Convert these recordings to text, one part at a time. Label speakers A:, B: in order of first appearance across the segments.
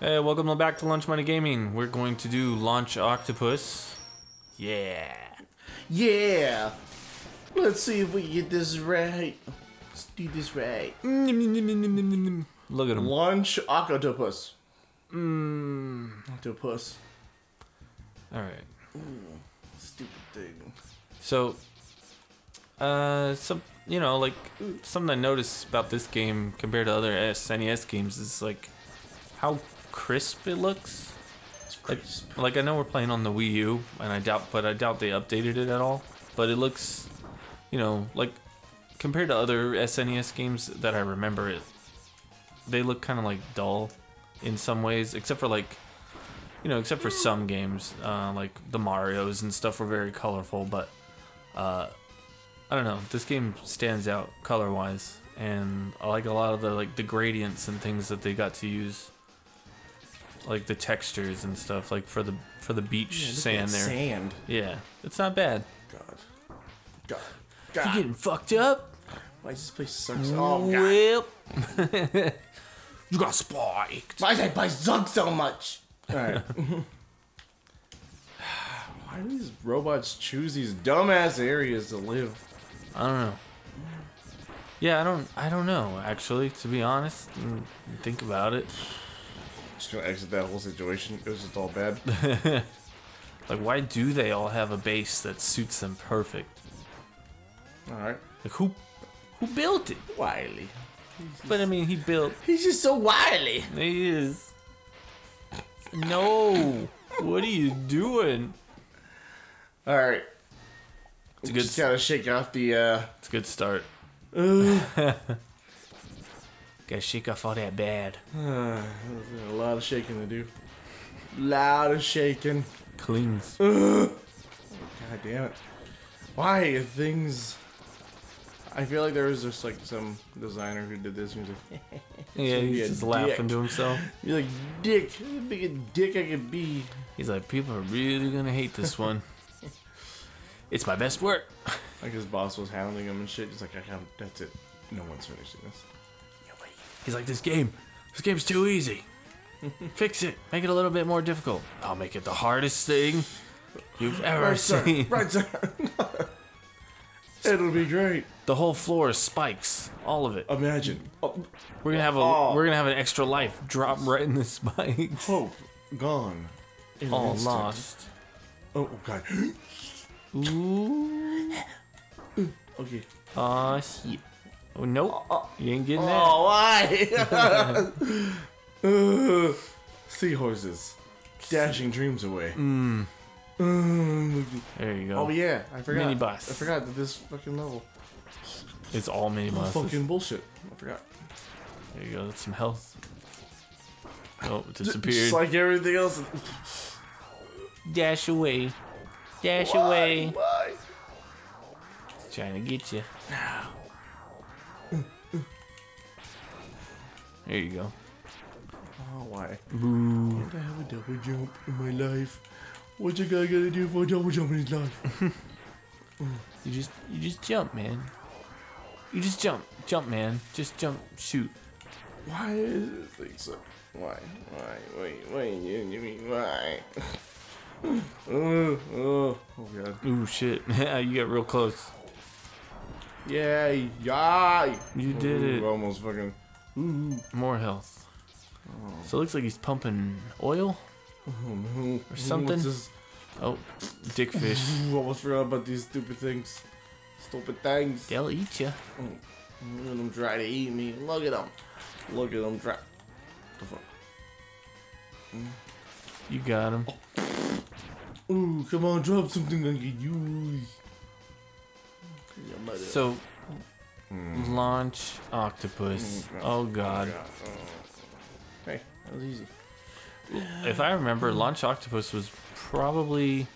A: Hey, welcome back to Lunch Money Gaming. We're going to do Launch Octopus. Yeah.
B: Yeah. Let's see if we get this right. Let's do this right.
A: Look at him.
B: Lunch octopus. Mmm. Octopus.
A: All right.
B: Stupid thing.
A: So, uh, some you know, like something I noticed about this game compared to other SNES games is like how crisp it looks.
B: It's
A: Like,
B: crisp.
A: like I know we're playing on the Wii U, and I doubt, but I doubt they updated it at all. But it looks, you know, like compared to other SNES games that I remember, it they look kind of like dull in some ways, except for like, you know, except for some games, uh, like the Mario's and stuff were very colorful. But uh, I don't know, this game stands out color wise, and I like a lot of the like the gradients and things that they got to use like the textures and stuff like for the for the beach
B: Yeah, look at
A: sand
B: that
A: there
B: Sand.
A: yeah it's not bad
B: God. God. God.
A: you
B: God.
A: getting fucked up
B: Why does this place suck so Oh, God.
A: well you got spiked
B: Why does that place suck so much? Alright. Why do these robots choose these dumbass areas to live?
A: i don't know yeah i don't i don't know actually to be honest think about it
B: Just gonna exit that whole situation. It was just all bad.
A: like why do they all have a base that suits them perfect
B: Alright.
A: like who who built it
B: Wily.
A: but i mean he built
B: He's just so wily.
A: he is no what are you doing
B: Alright.
A: it's a good
B: Just gotta shake off the uh
A: it's a good start
B: uh,
A: gotta shake off all that bad
B: a lot of shaking to do. Lot of shaking.
A: clings
B: God damn it. Why are things I feel like there was just like some designer who did this and was like
A: Yeah, he's
B: a
A: just laughing
B: dick.
A: to himself.
B: You're like dick, how big a dick I could be.
A: He's like, people are really gonna hate this one. it's my best work.
B: Like his boss was hounding him and shit. He's like, I can't that's it. No one's finishing this.
A: He's like, this game, this game's too easy. Fix it. Make it a little bit more difficult. I'll make it the hardest thing you've ever
B: Right sir,
A: seen.
B: right sir. It'll be great.
A: The whole floor is spikes, all of it.
B: Imagine. Oh,
A: We're gonna have a
B: Oh.
A: we're gonna have an extra life drop right in the spikes.
B: hope gone. In
A: All
B: instant.
A: lost.
B: Oh, oh god.
A: Ooh.
B: Okay.
A: Aw, shit. Oh, nope. You ain't getting that.
B: Oh, why? uh, seahorses. Dashing dreams away.
A: Mm,
B: Mm.
A: there you go.
B: Oh yeah, I forgot.
A: Mini bus.
B: I forgot that this fucking level.
A: It's all mini bosses.
B: Fucking bullshit. I forgot.
A: There you go. That's some health. Oh, it disappeared.
B: Just like everything else.
A: Dash away. Dash
B: Why?
A: away.
B: Why?
A: It's trying to get you. There you go.
B: Oh, why?
A: Boo.
B: Can't I have a double jump in my life? What's a guy gotta do for a double jump in his life? Mm.
A: You just you just jump, man. You just jump. Jump, man. Just jump. Shoot.
B: Why is it thing so? Why? Why? Wait, wait, you, you mean why? oh, oh, oh god.
A: Ooh, shit. you got real close.
B: Yay! Yay!
A: You oh, did
B: Ooh,
A: it.
B: Almost fucking. Ooh.
A: More health. Oh. So it looks like he's pumping oil
B: Oh
A: or something. Oh, dickfish.
B: Almost forgot about these stupid things. Stupid things.
A: They'll eat you. Mm.
B: Look at them try to eat me. Look at them. Look at them try. The fuck? Mm.
A: You got him.
B: Ooh, come on, drop something I can use. Your
A: Launch octopus.
B: Mm,
A: Oh god.
B: Oh. Hey, that was easy.
A: If I remember, launch octopus was probably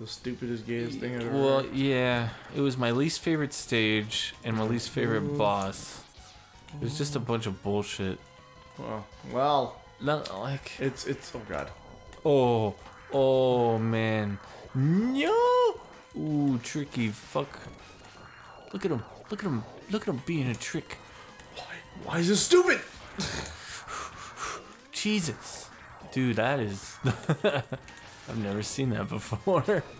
B: The stupidest, gayest thing I've ever
A: well,
B: heard.
A: yeah. It was my least favorite stage and my least favorite boss. It was just a bunch of bullshit.
B: Well, well,
A: Not like
B: it's, it's, oh god.
A: oh oh man no ooh tricky fuck. Look at him! Look at him! Look at him being a trick.
B: Why? Why is this stupid?
A: Jesus. Dude, that is. I've never seen that before.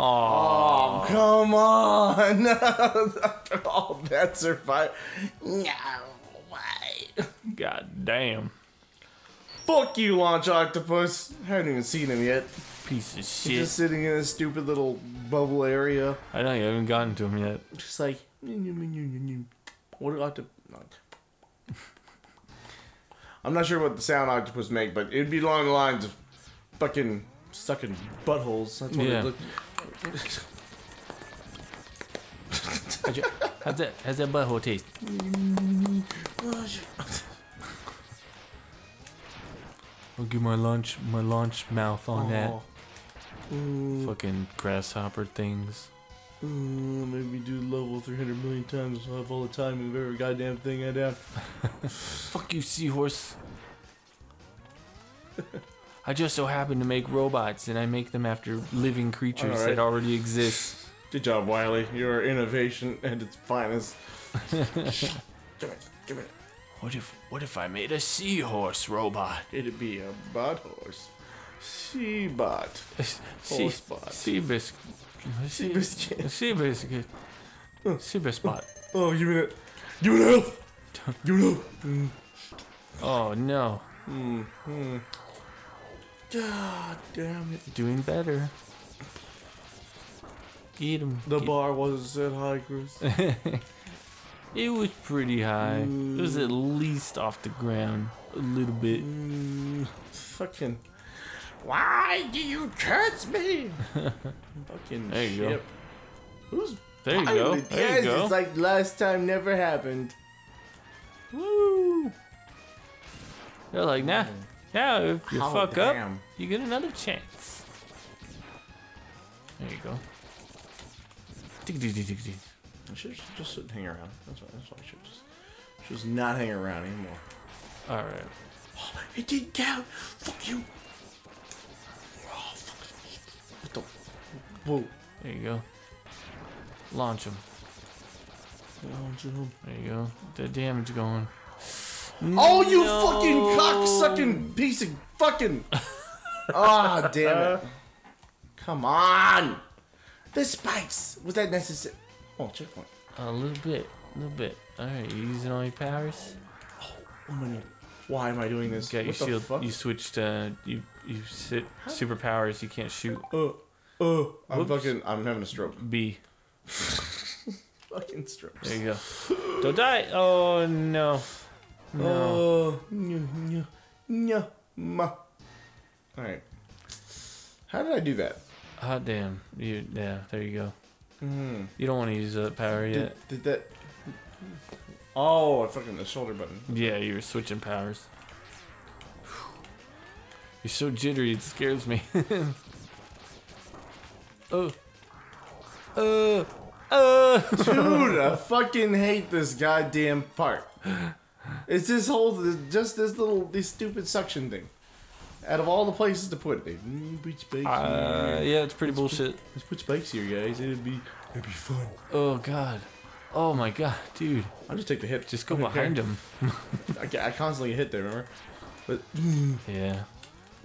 B: Oh, come on! After all oh, that survive. No way.
A: God damn.
B: Fuck you, Launch Octopus. I haven't even seen him yet.
A: Piece of
B: He's
A: shit.
B: just sitting in a stupid little bubble area.
A: I know you haven't gotten to him yet.
B: Just like. What do octopus. I'm not sure what the sound octopus make, but it'd be along the lines of fucking sucking buttholes. That's what
A: Yeah.
B: it look.
A: How's how's that? How's that butthole taste? I'll get my lunch, my lunch mouth on that.
B: Oh. Mm,
A: Fucking grasshopper things.
B: maybe do level 300 million times. Have all the time of every goddamn thing I down.
A: Fuck you, seahorse. I just so happen to make robots, and I make them after living creatures
B: Alright.
A: that already exist.
B: Good job, Wily. Your innovation at its finest. give it, give it.
A: What if, what if I made a seahorse robot?
B: It'd be a bot horse. Sea bot.
A: Sea,
B: Horse bot.
A: sea biscuit. Sea
B: biscuit.
A: Sea biscuit. Sea biscuit.
B: Oh, give me that. Give me that health. Give. Mm,
A: Oh no,
B: mm, mm. God damn it.
A: doing better. Get him.
B: The bar wasn't set high, Chris.
A: It was pretty high. It was
B: Mm.
A: at least off the ground a little bit.
B: Mm, fucking. Why do you curse me? fucking
A: There you go.
B: Who's
A: There you go. There
B: yes,
A: you go.
B: It's like last time never happened.
A: Woo! They're like, nah. Now if you
B: Oh,
A: fuck up, you get another chance. There you go.
B: I should just sit and hang around. That's why. That's why I should just. Should just not hang around anymore.
A: All right.
B: Oh, it didn't count. Fuck you. Oh, fuck. What the? Whoa.
A: There you go. Launch them.
B: Launch him.
A: There you go. The damage going.
B: Oh, you fucking cock sucking piece of fucking. Ah, damn it. Come on. The spikes. Was that necessary? Oh, checkpoint.
A: A little bit. A little bit. All right. You using all your powers?
B: Oh my god. Why am I doing this?
A: Got your shield.
B: fuck?
A: You switched. Uh, you you sit superpowers. You can't shoot.
B: Uh, uh, I'm
A: Whoops.
B: fucking. I'm having a stroke.
A: B.
B: Fucking stroke.
A: There you go. Don't die. Oh no. No.
B: Oh, no, no, no, ma. All right. How did I do that?
A: Hot damn. You yeah. There you go.
B: Hmm.
A: You don't want to use that power yet.
B: Did, did that? Oh, I fucking the shoulder button.
A: Yeah, you were switching powers. You're so jittery, it scares me. oh. Uh. Uh.
B: Dude, I fucking hate this goddamn part. It's this whole, just this little, this stupid suction thing. Out of all the places to put it, mm, put spikes
A: Uh,
B: here.
A: yeah, it's pretty bullshit.
B: Let's put spikes here, guys. It'd be, it'd be fun.
A: Oh god. Oh my god, dude.
B: I'll just take the hit.
A: Just go behind him.
B: I, I constantly hit there, remember? But,
A: Yeah.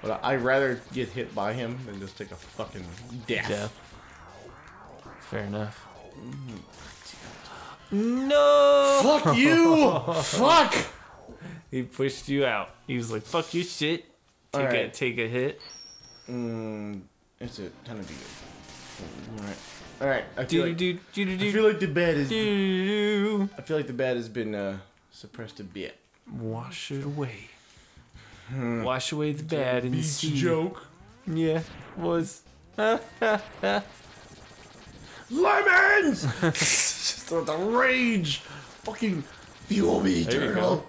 B: but I, I'd rather get hit by him than just take a fucking death.
A: Death. Fair enough. No!
B: Fuck you! Fuck!
A: He pushed you out. He was like, fuck you shit. Take a take a hit.
B: Mm, it's a ton of good. Alright. Alright, I feel
A: Do
B: like,
A: do do do
B: I feel like the bad is
A: do.
B: I feel like the bad has been uh, suppressed a bit.
A: Wash it away. Wash away the bad and
B: Beach
A: see.
B: joke.
A: Yeah, was.
B: Lemons! so the rage! Fucking fuel me,
A: There you
B: turtle!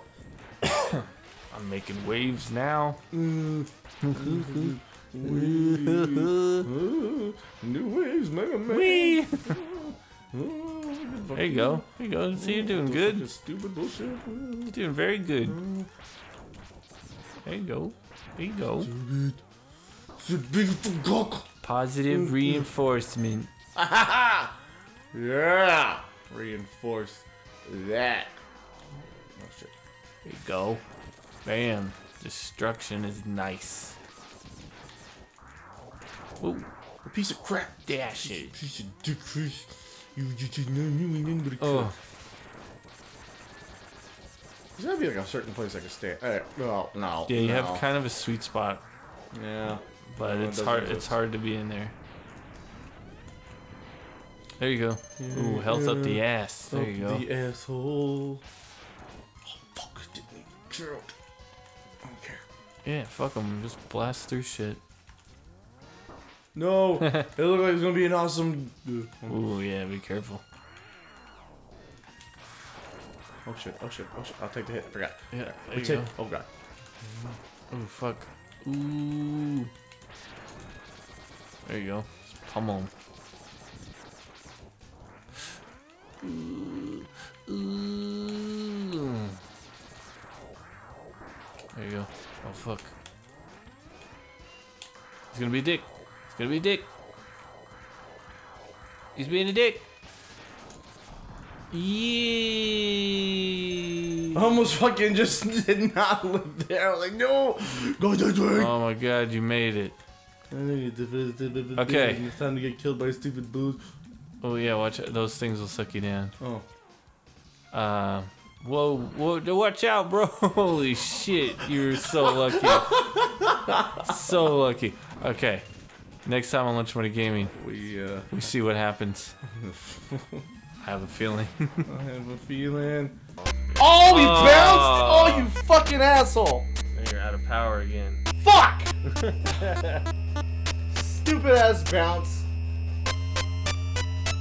A: I'm making waves now.
B: New waves, Mega Man.
A: Whee!
B: Oh,
A: There you go. There you go. See, you're doing good.
B: Stupid bullshit.
A: You're doing very good. There you go. There you go.
B: It's a cock.
A: Positive reinforcement.
B: Yeah! Reinforce that. Oh shit.
A: There you go. Bam. Destruction is nice. Ooh,
B: A piece of crap.
A: dash it.
B: Piece of dick face. You just know you ain't the
A: Oh,
B: There's gotta be like a certain place I can stay. Uh, well, no.
A: yeah, you
B: no.
A: have kind of a sweet spot,
B: Yeah.
A: but
B: No,
A: it's hard.
B: exist.
A: It's hard to be in there. There you go. Ooh, health up the ass. There you go.
B: The asshole. Oh, fuck. it Didn't
A: Yeah, fuck them. Just blast through shit.
B: No. it looked like it was gonna be an awesome.
A: Ooh, yeah, be careful.
B: Oh shit! Oh shit! Oh shit! I'll take the hit. Forgot.
A: Yeah, there you go.
B: Oh god.
A: Oh fuck. Ooh. There you go. Just pummel. Ooh. Ooh. Fuck. He's gonna be a dick. He's gonna be a dick. He's being a dick. Yeah.
B: Almost fucking just did not live there. I was like, no, go to drink.
A: Oh my god, you made it. Okay.
B: It's time to get killed by stupid booze.
A: Oh yeah, watch. Those things will suck you down.
B: Oh.
A: Uh, whoa, whoa, watch out, bro. Holy shit, you're so lucky. so lucky. Okay. Next time on Lunch Money Gaming,
B: We, uh,
A: we see what happens. I have a feeling.
B: I have a feeling. Oh, you
A: Oh.
B: bounced! Oh, you fucking asshole!
A: You're out of power again.
B: Fuck! Stupid ass bounce.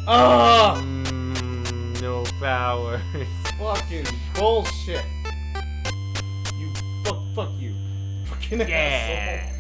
B: Ah,
A: Mm, no power.
B: Fucking bullshit. You fuck, fuck you, fucking asshole.